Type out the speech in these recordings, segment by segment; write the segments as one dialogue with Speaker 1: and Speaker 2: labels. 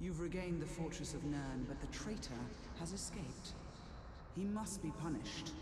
Speaker 1: You've regained the fortress of Nern, but the traitor has escaped. He must be punished.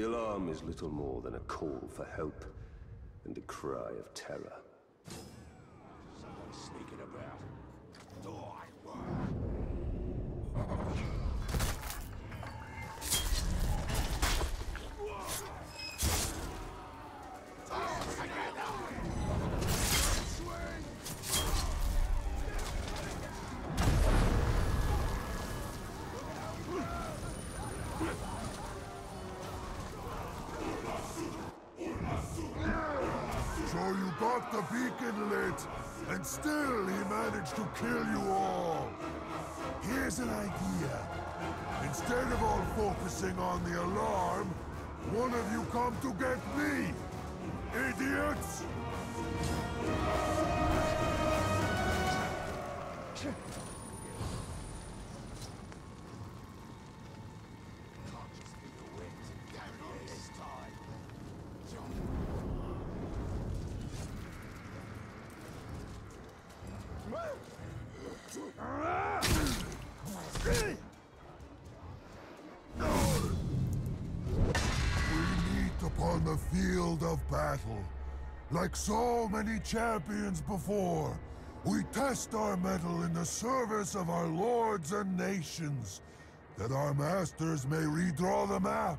Speaker 2: The alarm is little more than a call for help and a cry of terror.
Speaker 3: Got the beacon lit, and still he managed to kill you all. Here's an idea. Instead of all focusing on the alarm, one of you come to get me. Idiots! Field of battle. Like so many champions before, we test our mettle in the service of our lords and nations, that our masters may redraw the map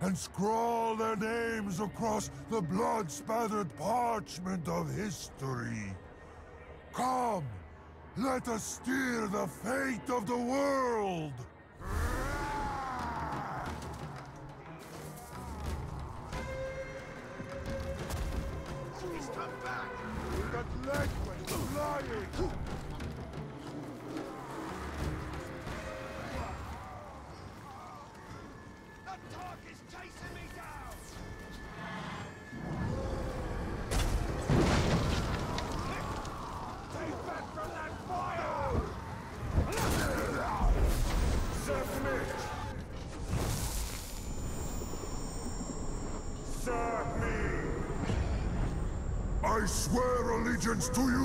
Speaker 3: and scrawl their names across the blood-spattered parchment of history. Come, Let us steer the fate of the world! That leg to you!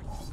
Speaker 4: Did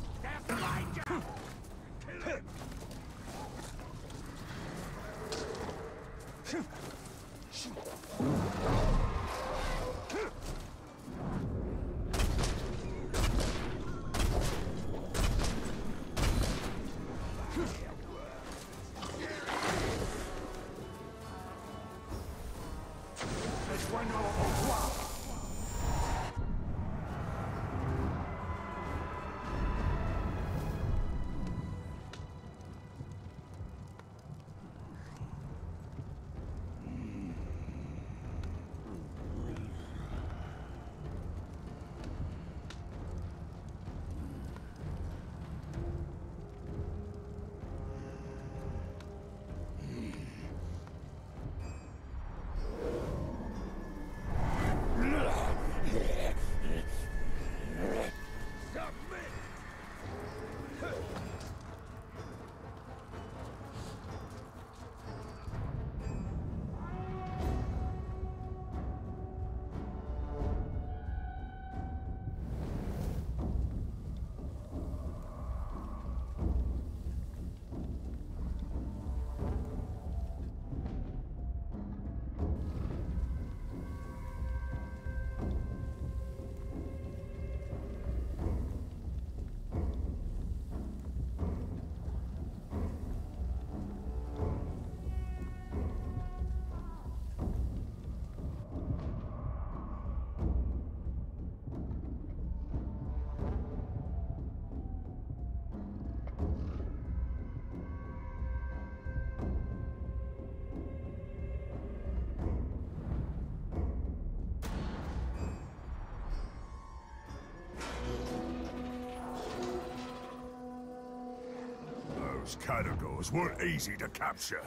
Speaker 3: Caragors weren't easy to capture.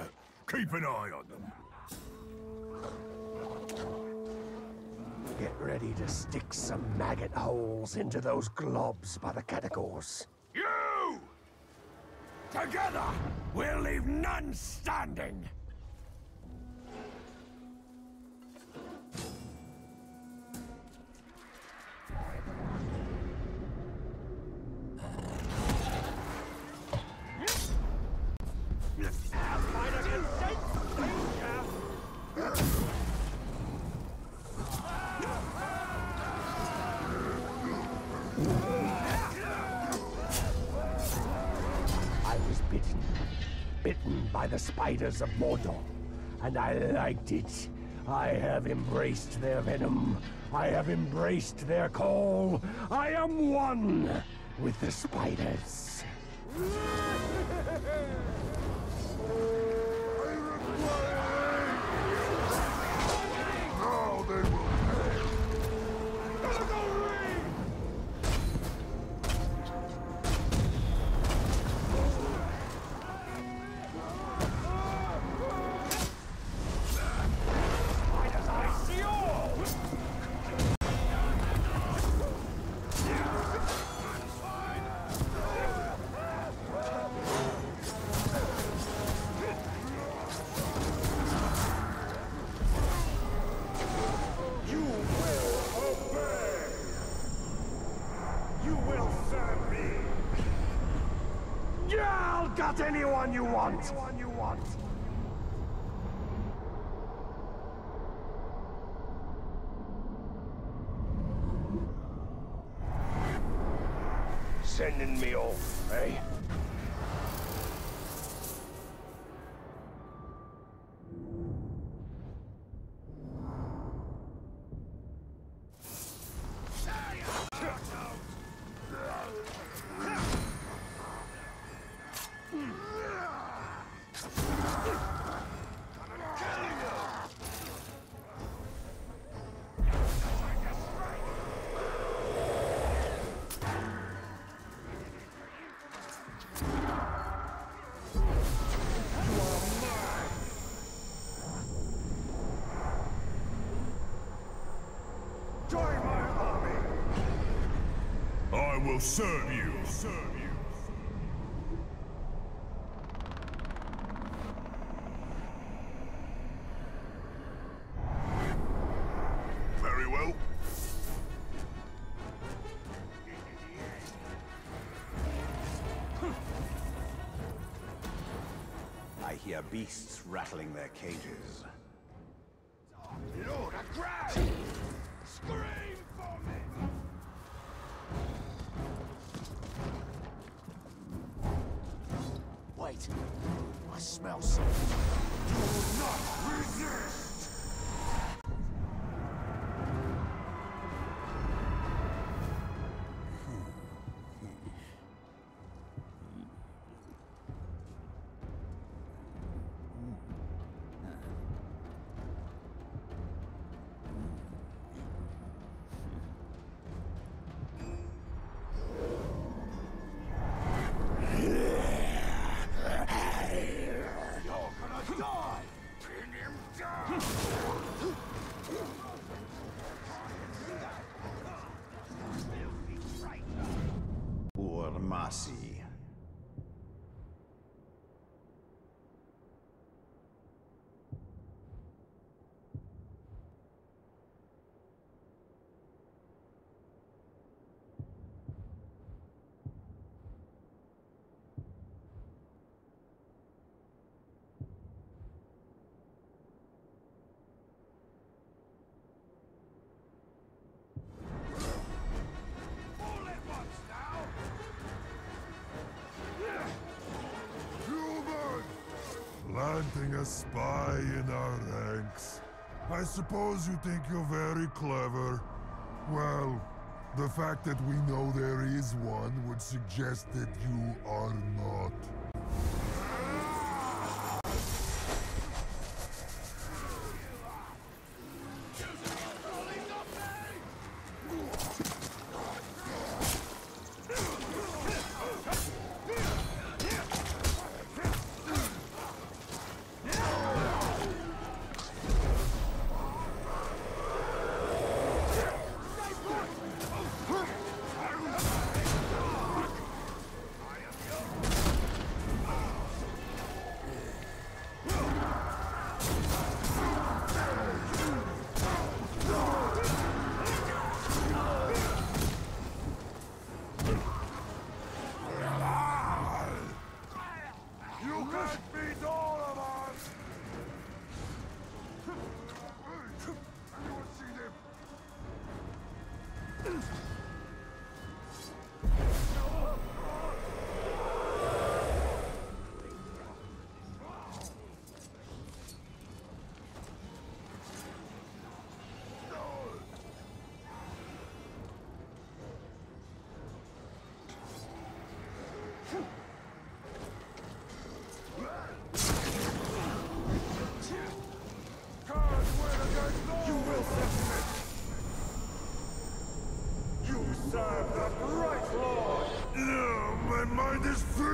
Speaker 3: Keep an eye on them.
Speaker 5: Get ready to stick some maggot holes into those globs by the Caragors.
Speaker 4: You! Together, we'll leave none standing!
Speaker 5: Spiders of Mordor. And I liked it. I have embraced their venom. I have embraced their call. I am one with the spiders. Anyone you want? Anyone you want?
Speaker 3: Serve you. Serve you. Very well.
Speaker 4: I hear beasts rattling their cages. Urmasi.
Speaker 3: Planting a spy in our ranks. I suppose you think you're very clever. Well, the fact that we know there is one would suggest that you are not. is free!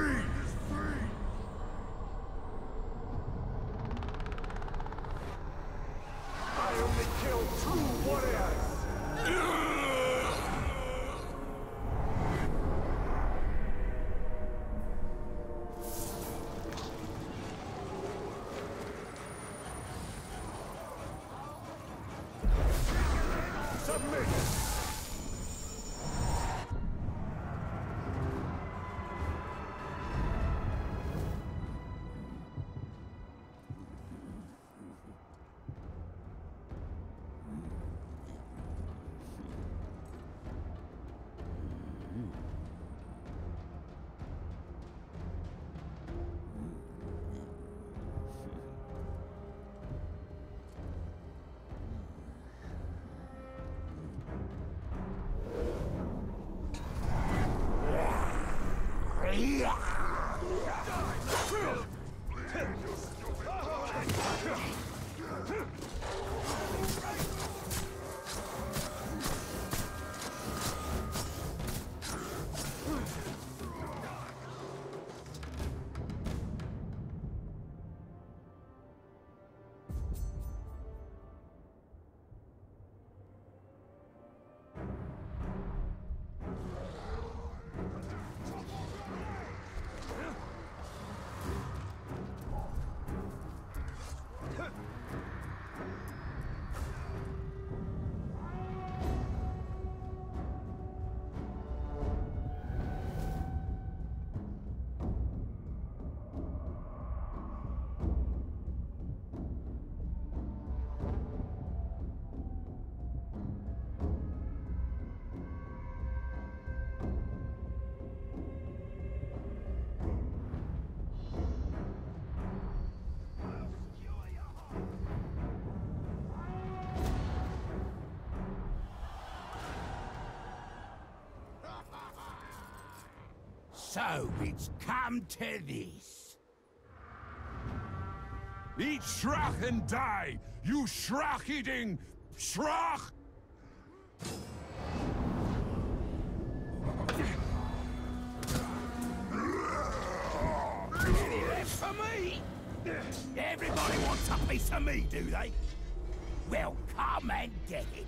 Speaker 5: So it's come to this.
Speaker 6: Eat Shrach and die! You Shrach-eating Shrach!
Speaker 5: For me! Everybody wants a piece of me, do they? Well, come and get it.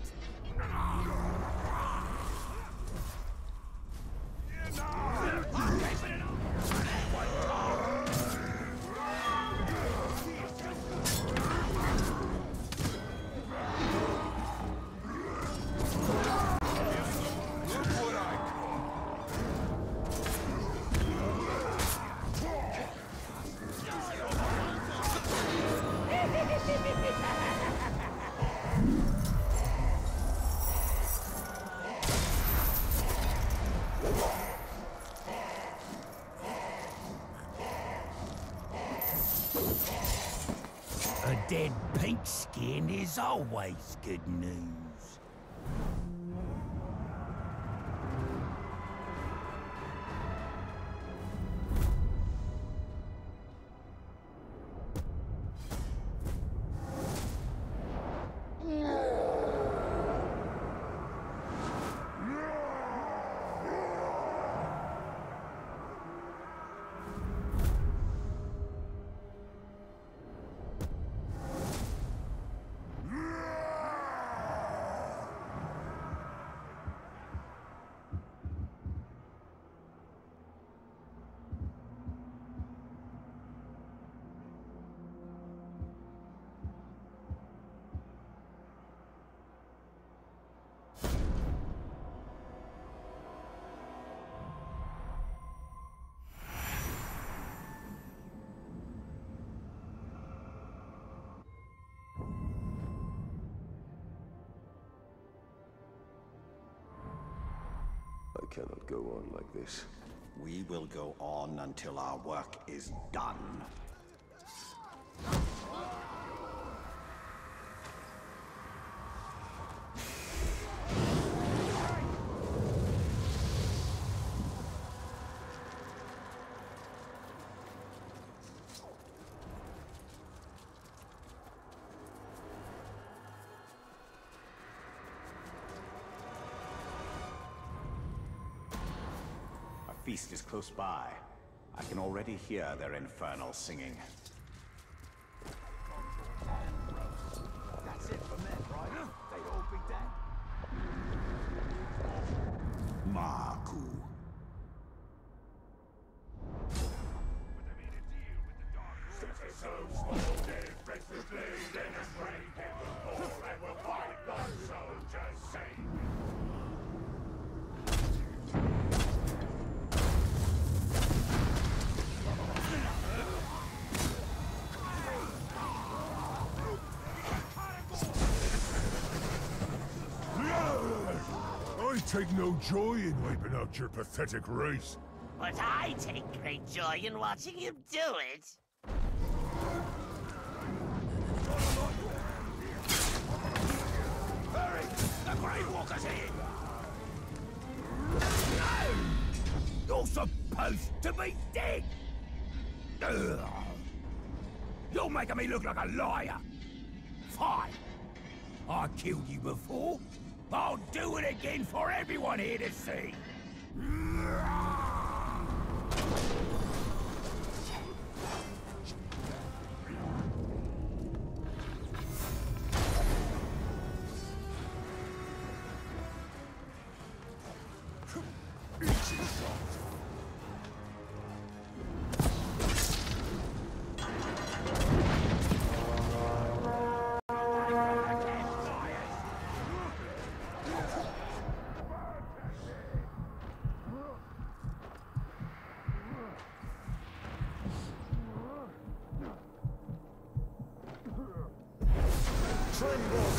Speaker 5: Good news.
Speaker 2: Cannot go on like this.
Speaker 7: We will go on until our work is done. A feast is close by. I can already hear their infernal singing.
Speaker 6: take no joy in wiping out your pathetic race.
Speaker 8: But I take great joy in watching him do it.
Speaker 5: Hurry! The Gravewalker's here! No!
Speaker 4: You're supposed to be dead! You're making me look like a liar! Fine! I killed you before, do it again for everyone here to see! Slimbo.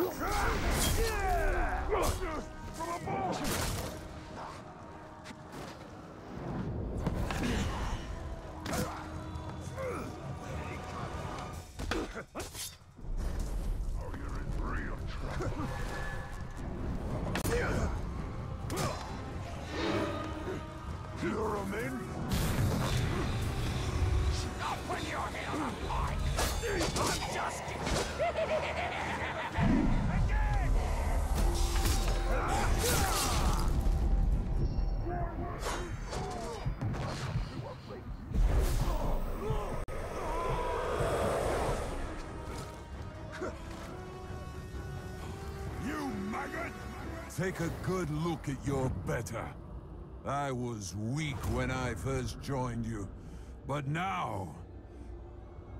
Speaker 4: Yeah. Take
Speaker 6: a good look at your better. I was weak when I first joined you, but now...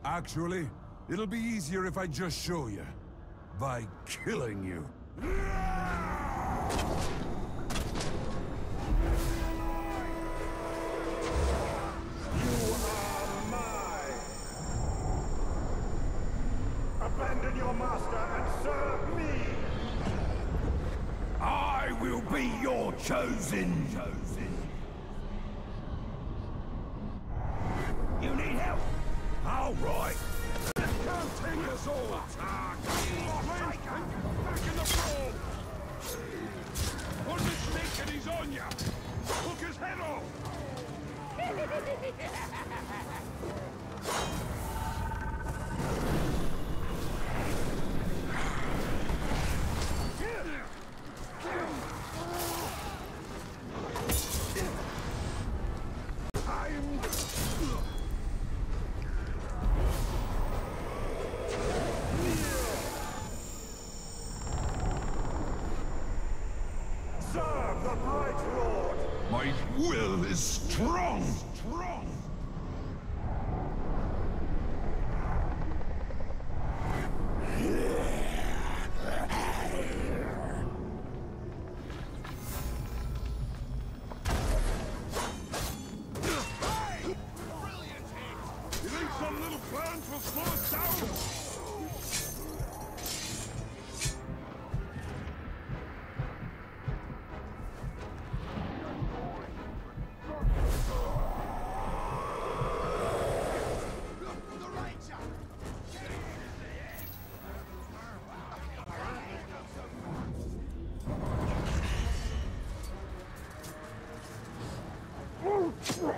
Speaker 6: Actually, it'll be easier if I just show you. By killing you.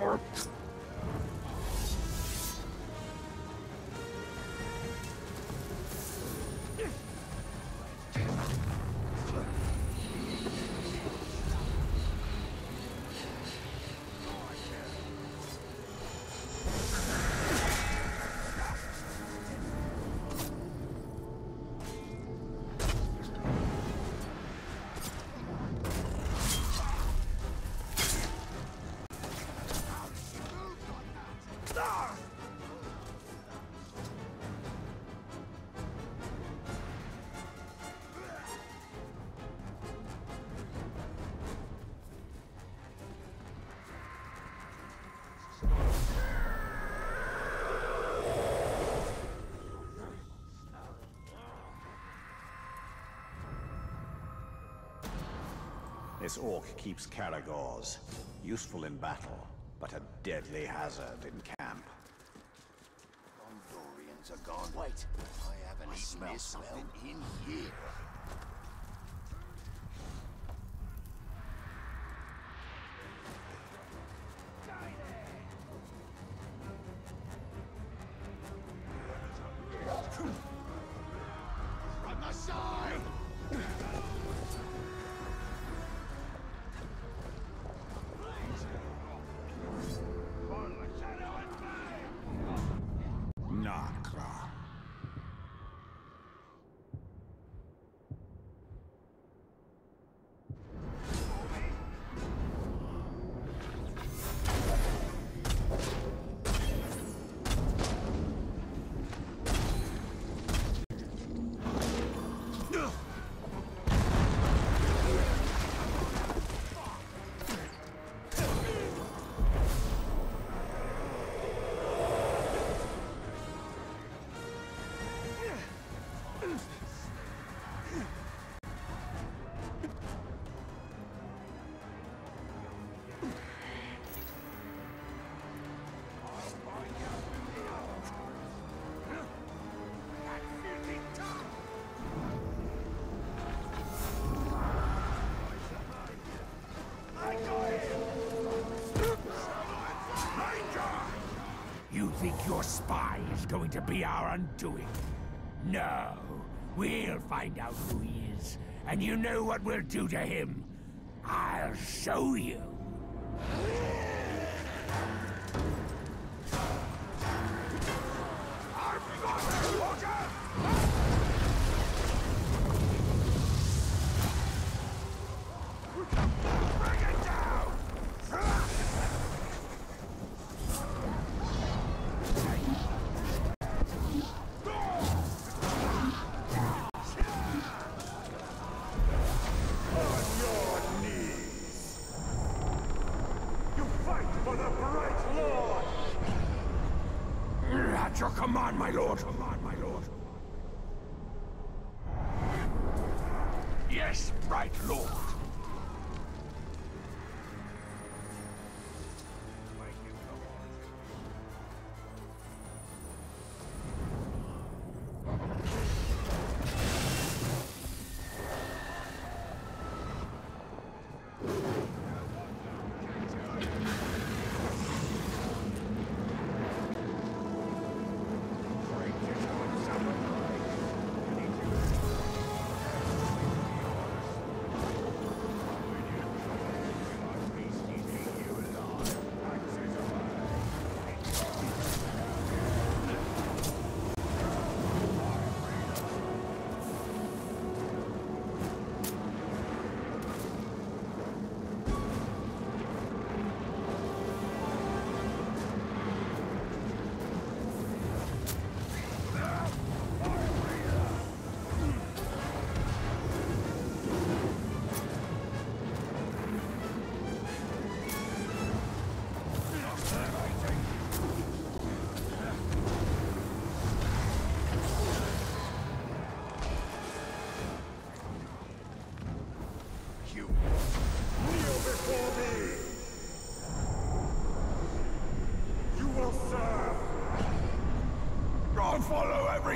Speaker 6: Or...
Speaker 7: This orc keeps Caragors. Useful in battle, but a deadly hazard in camp.
Speaker 5: Gondorians are gone. Wait, I haven't eaten this something in years. Going to be our undoing? No. We'll find out who he is. And you know what we'll do to him? I'll show you.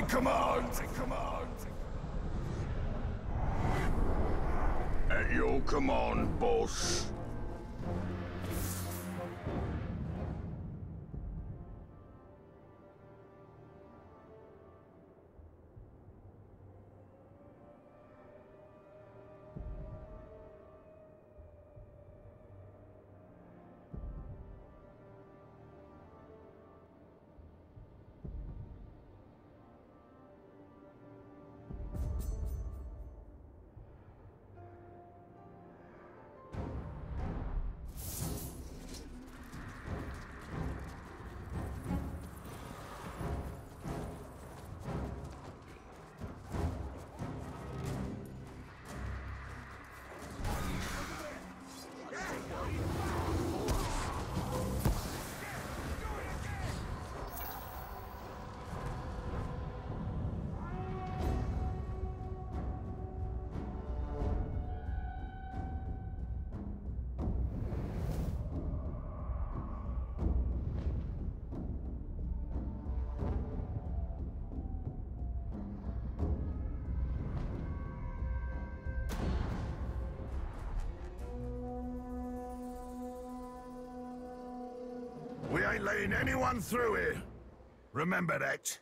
Speaker 5: Command. At your command, boss.
Speaker 4: Letting anyone through here. Remember that.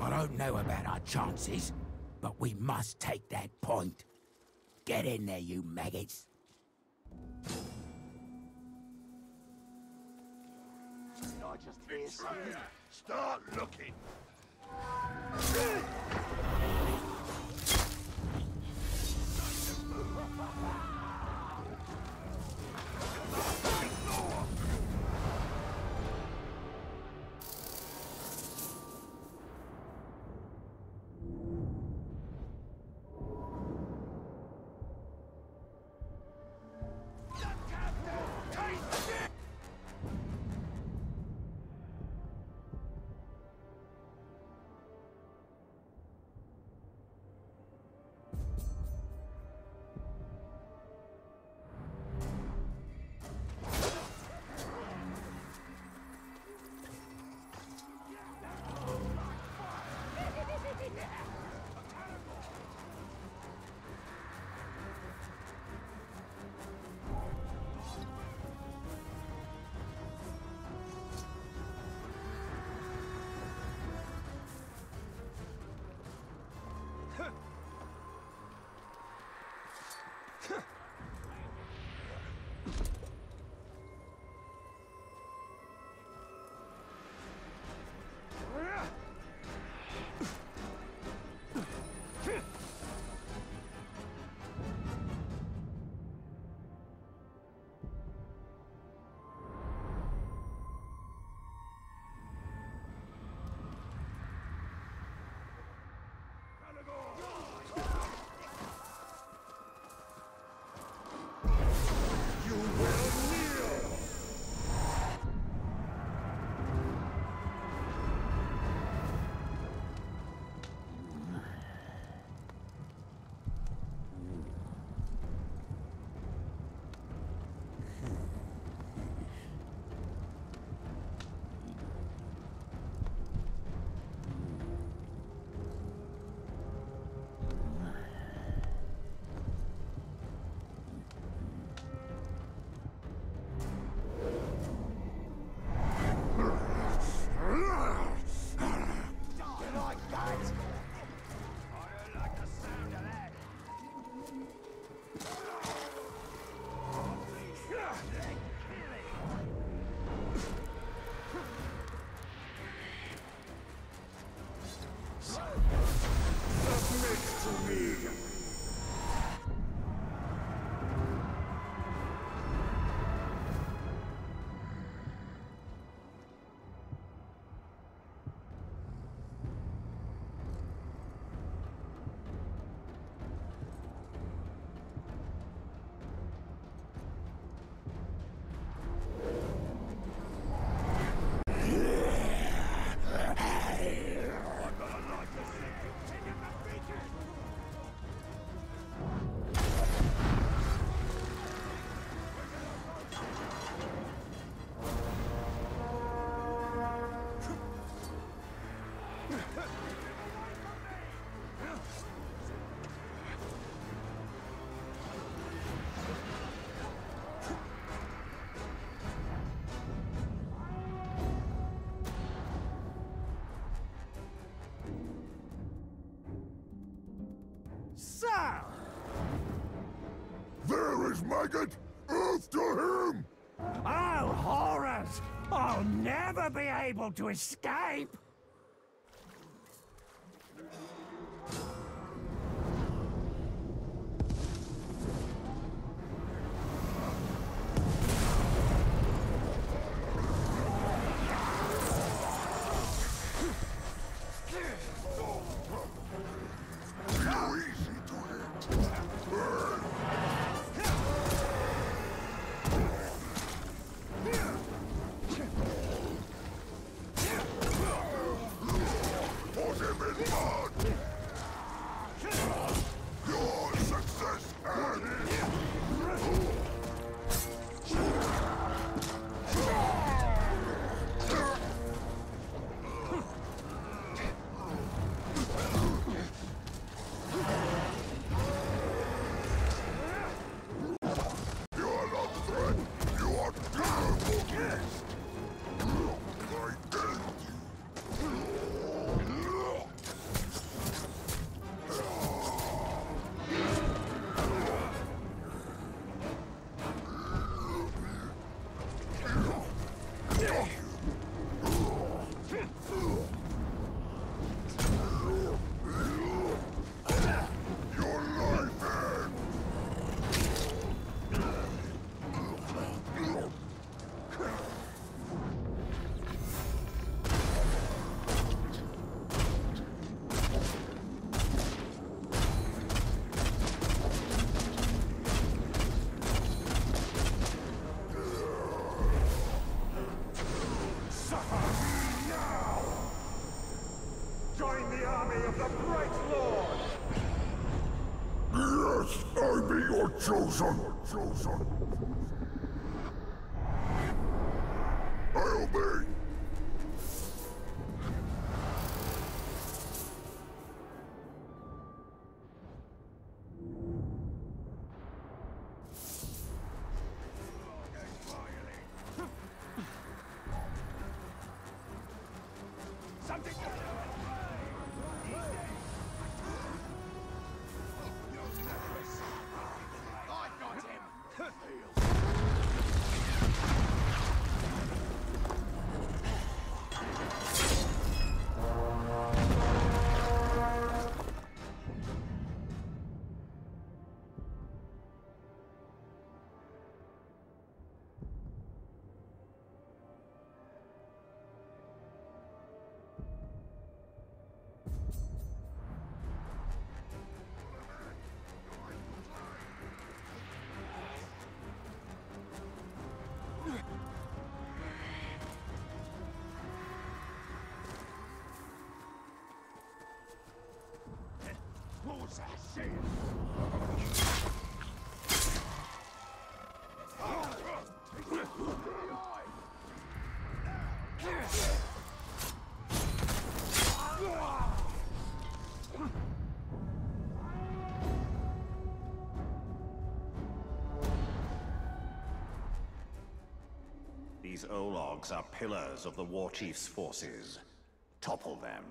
Speaker 4: I don't know about our chances, but we must take that point. Get in there, you maggots. Start looking.
Speaker 3: Maggot! After him!
Speaker 5: Oh, horrors! I'll never be able to escape!
Speaker 3: army of
Speaker 9: the Lord!
Speaker 4: Yes, I be your chosen, chosen.
Speaker 5: These Ologs are pillars of the War Chief's forces. Topple them.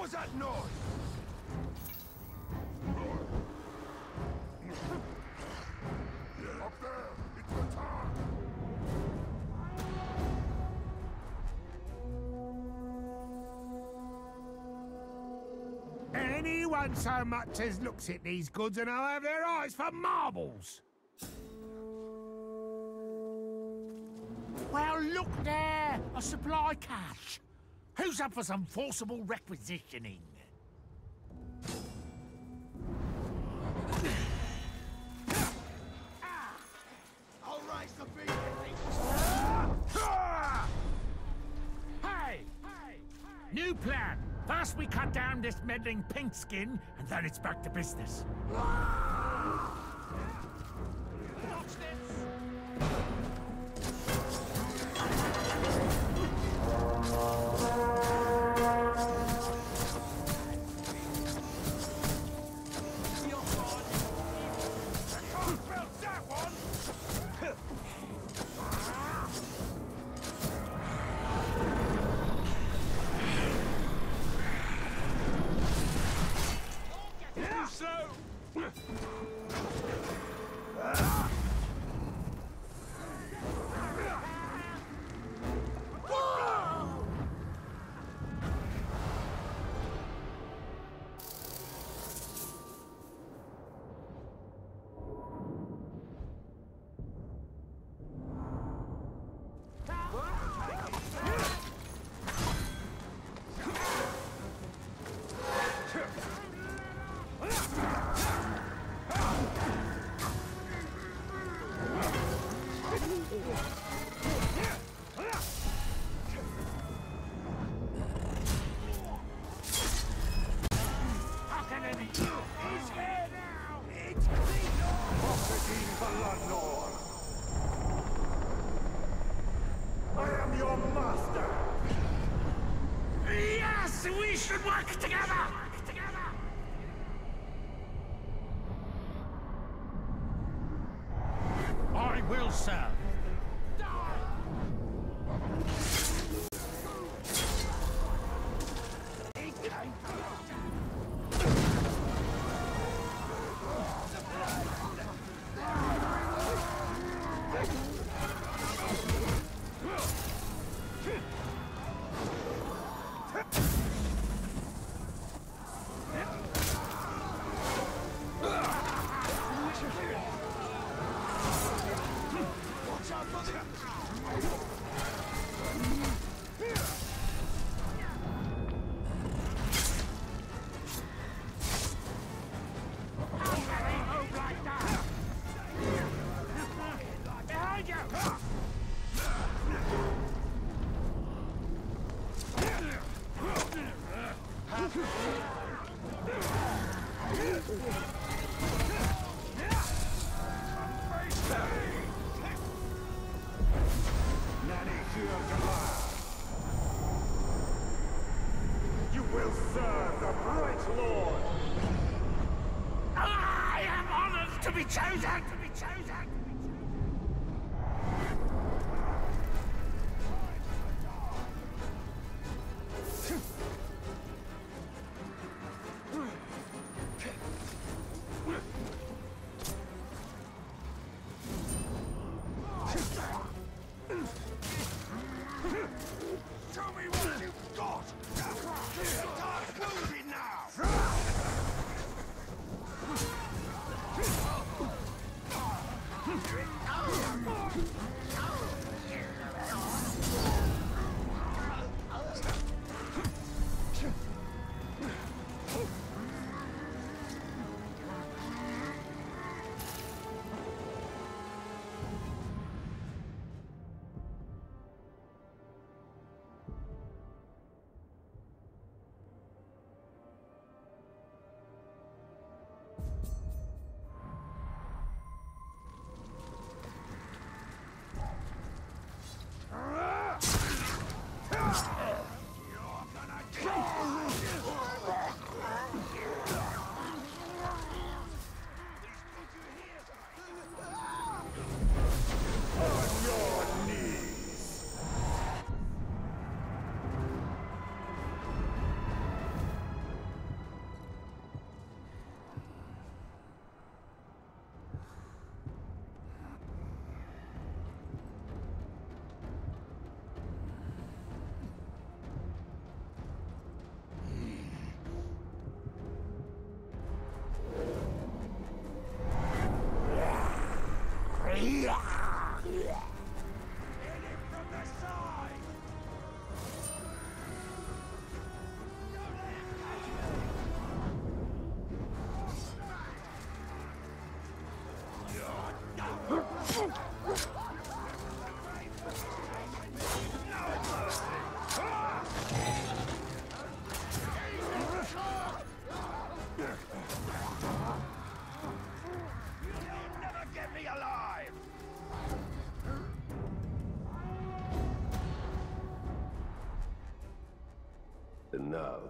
Speaker 10: Was that
Speaker 3: noise? Up there! It's the top!
Speaker 5: Anyone so much as looks at these goods and I'll have their eyes for marbles. Well, look there! A supply cache. Who's up for some forcible requisitioning?
Speaker 3: I'll raise the beat!
Speaker 5: Hey! New plan. First we cut down this meddling pink skin, and then it's back to business.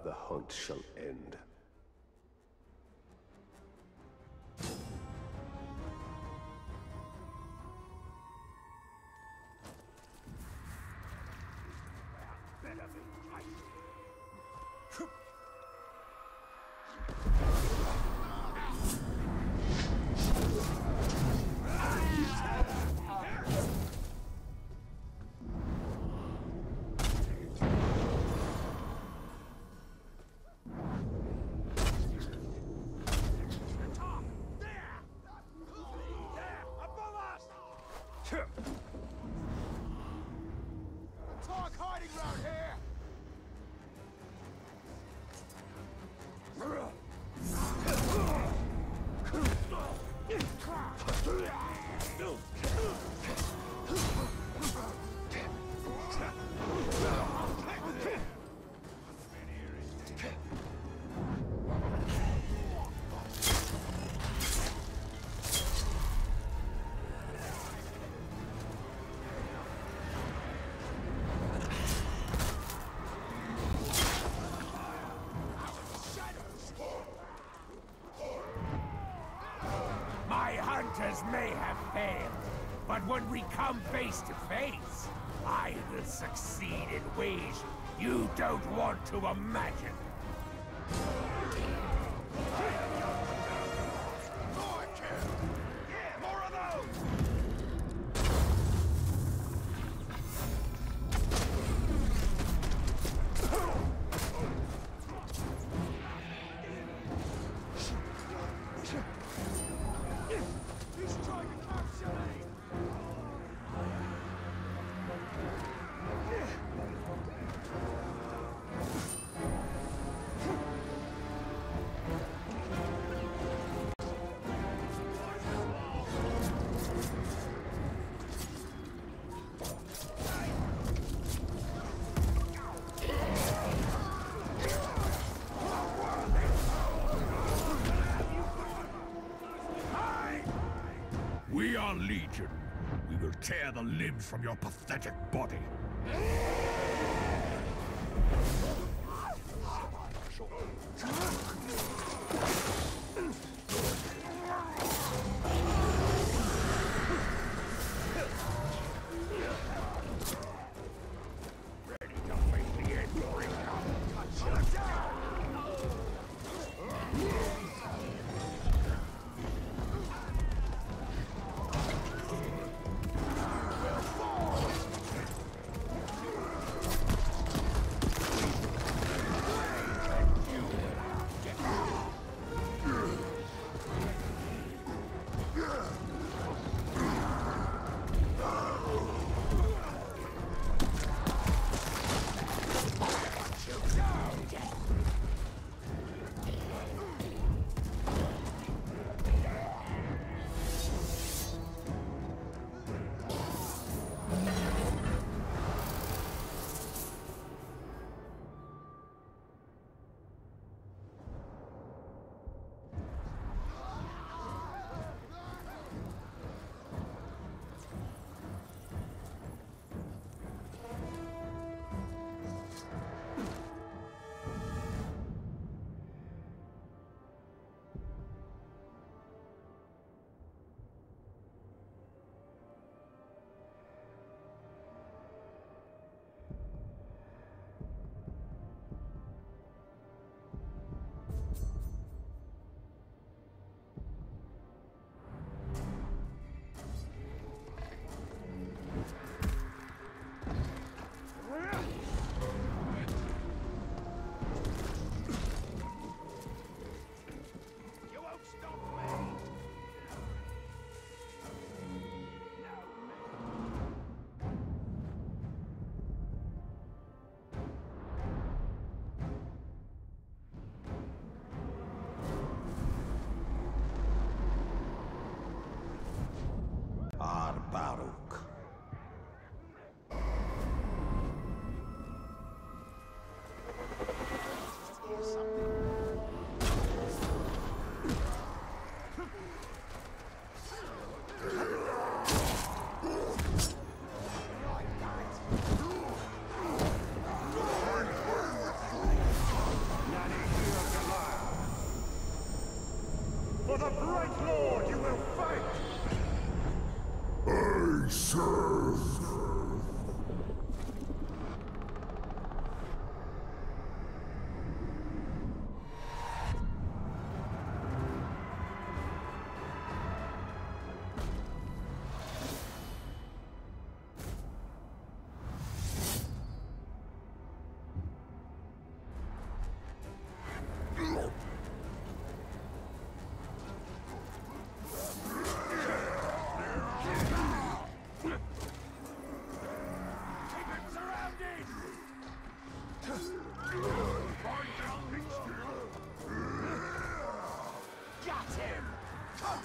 Speaker 3: The
Speaker 4: hunt shall
Speaker 5: when we come face to face, I will succeed in ways you don't want to imagine. Tear the limbs from your pathetic body.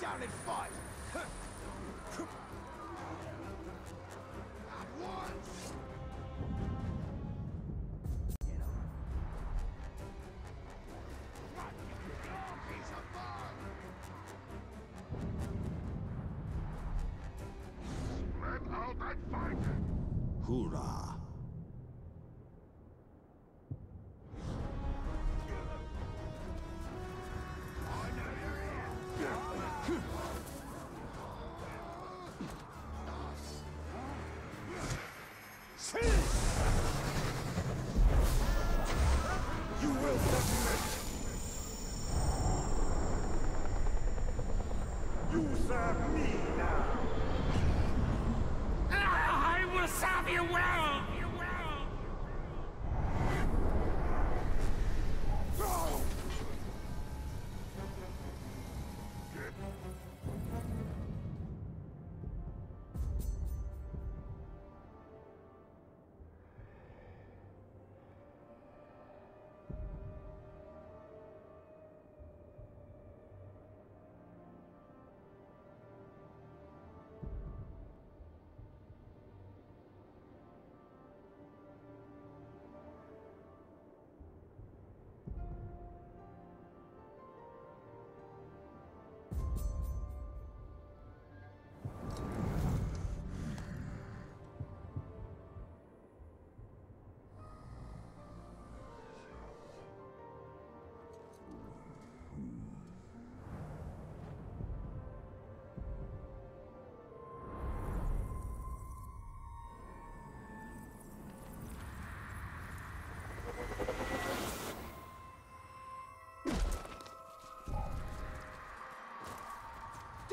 Speaker 5: Down
Speaker 4: and fight!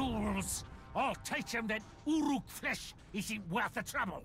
Speaker 4: ghouls! I'll teach him that Uruk flesh isn't worth the trouble!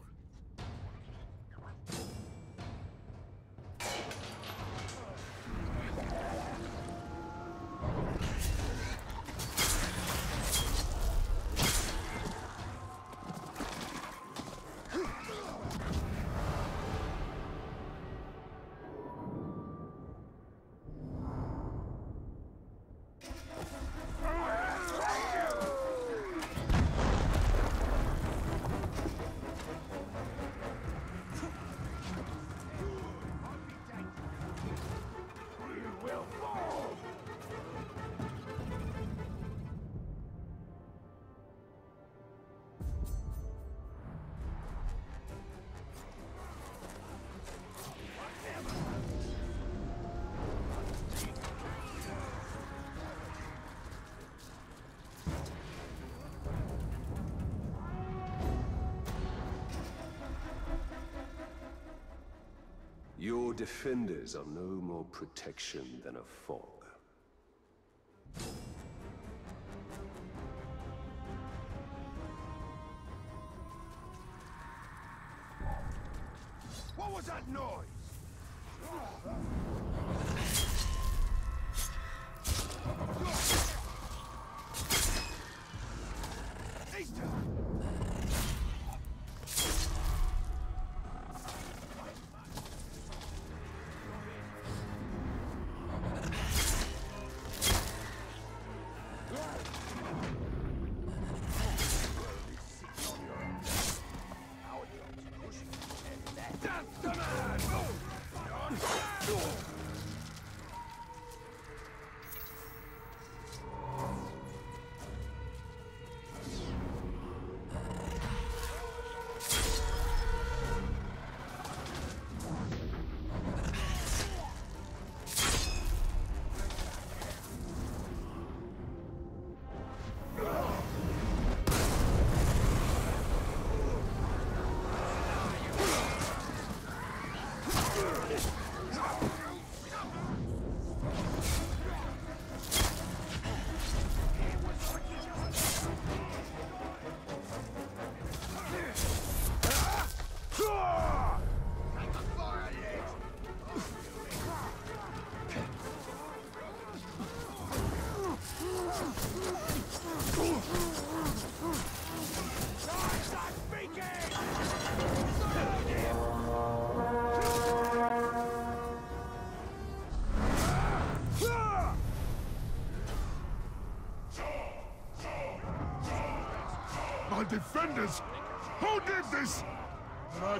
Speaker 2: Defenders are no more protection than a fog.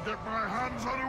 Speaker 3: get my hands on
Speaker 6: him!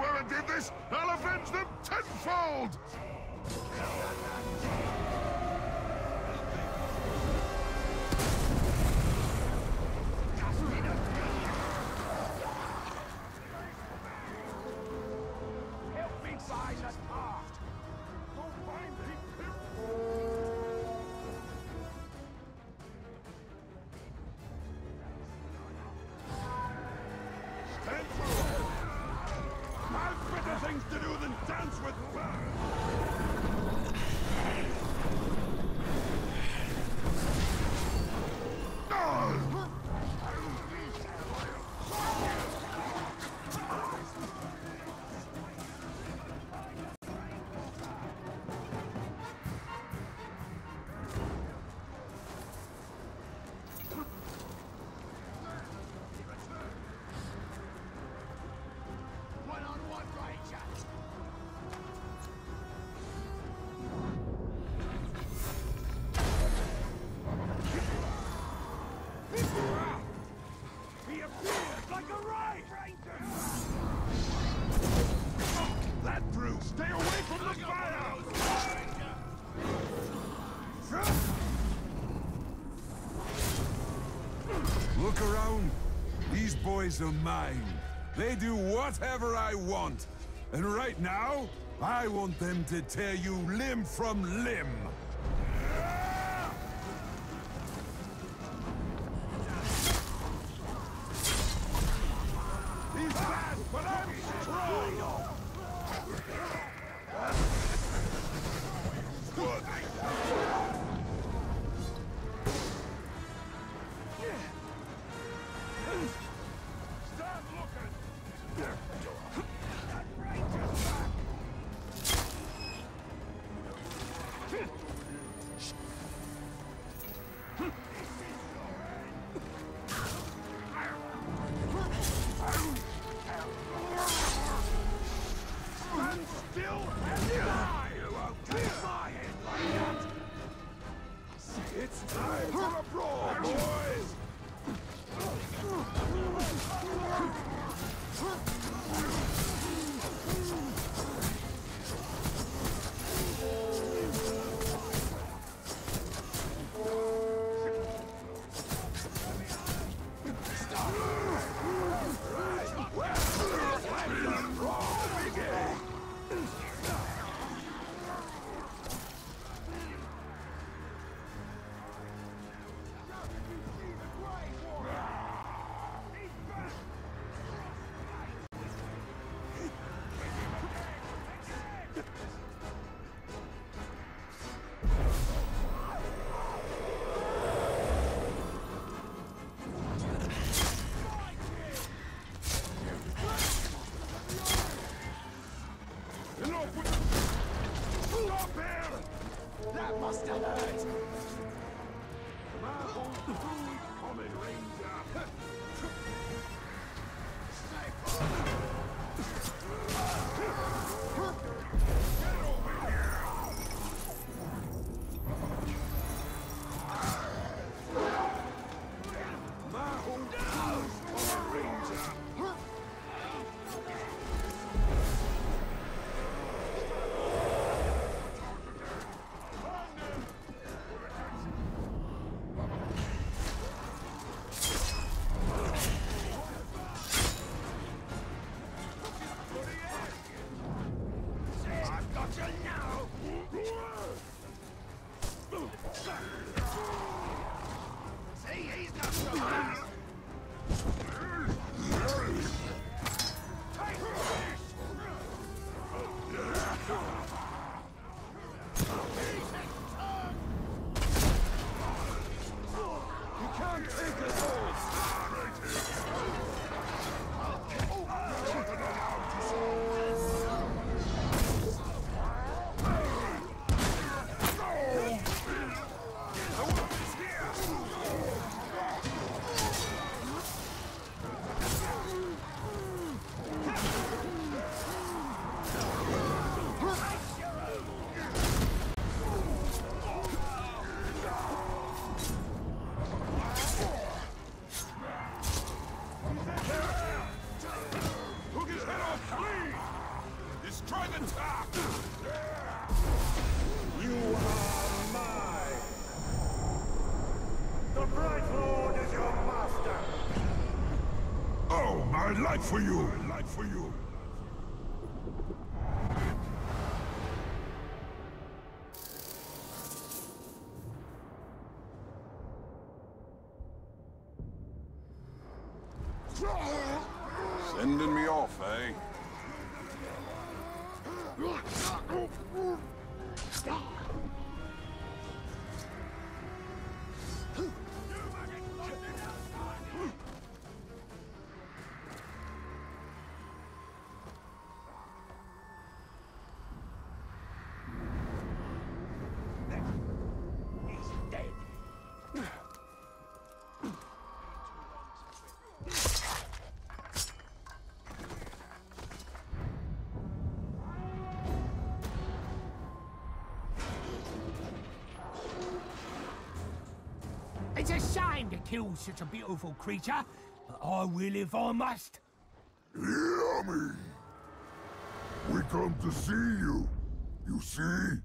Speaker 6: boys are mine. They do whatever I want. And right now, I want them to tear you limb from limb.
Speaker 5: For
Speaker 4: you!
Speaker 5: To kill such a beautiful creature, but I will if I must.
Speaker 3: Me! We come to see you, you see?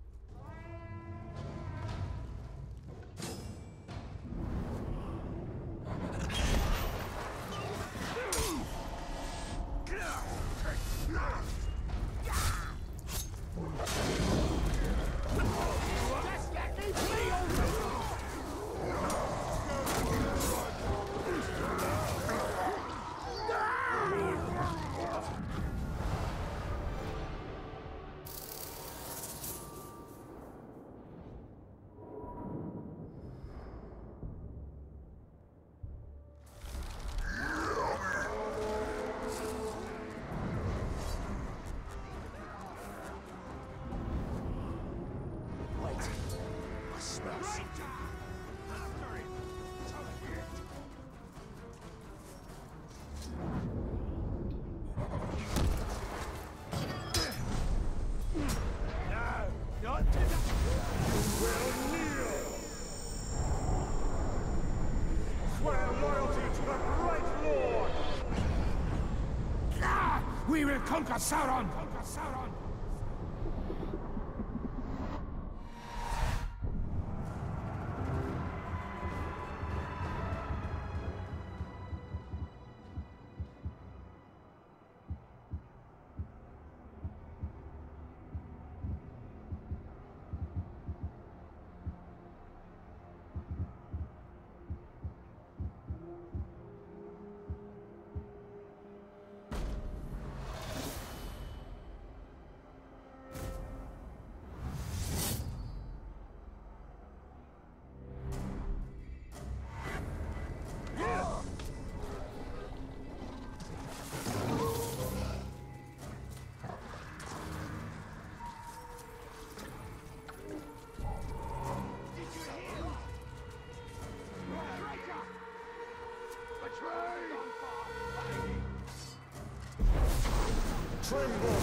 Speaker 5: Conquer Sauron!
Speaker 4: Me!